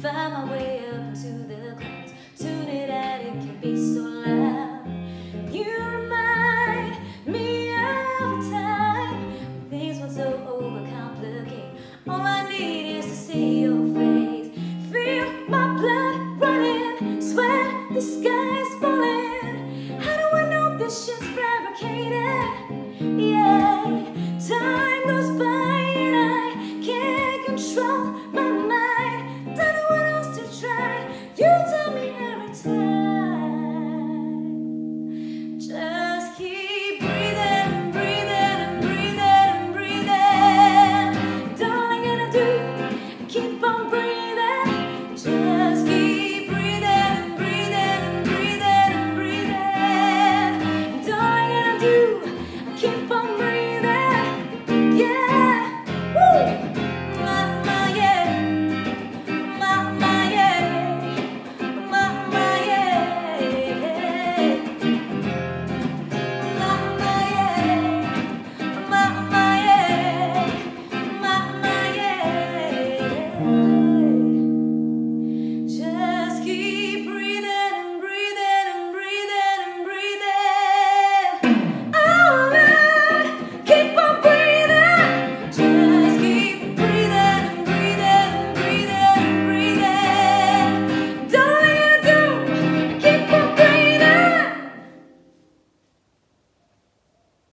Find my way up to the clouds. Tune it out, it can be so loud. You remind me of a time things were so overcomplicated. All I need is to see your face. Feel my blood running, sweat the sky's